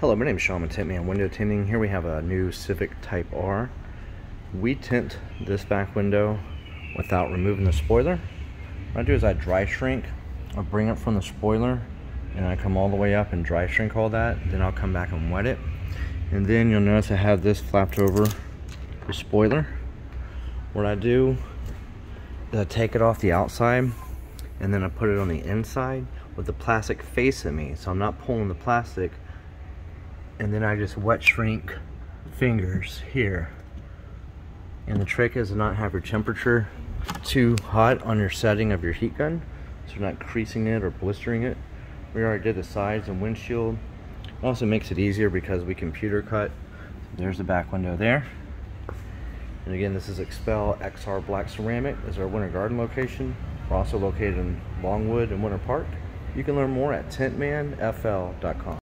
Hello, my name is with Tintman Window Tinting. Here we have a new Civic Type R. We tint this back window without removing the spoiler. What I do is I dry shrink. I'll bring it from the spoiler and I come all the way up and dry shrink all that. Then I'll come back and wet it. And then you'll notice I have this flapped over the spoiler. What I do is I take it off the outside and then I put it on the inside with the plastic facing me. So I'm not pulling the plastic and then I just wet shrink fingers here. And the trick is to not have your temperature too hot on your setting of your heat gun, so you're not creasing it or blistering it. We already did the sides and windshield. Also makes it easier because we computer cut. There's the back window there. And again, this is Xpel XR Black Ceramic. This is our Winter Garden location. We're also located in Longwood and Winter Park. You can learn more at tintmanfl.com.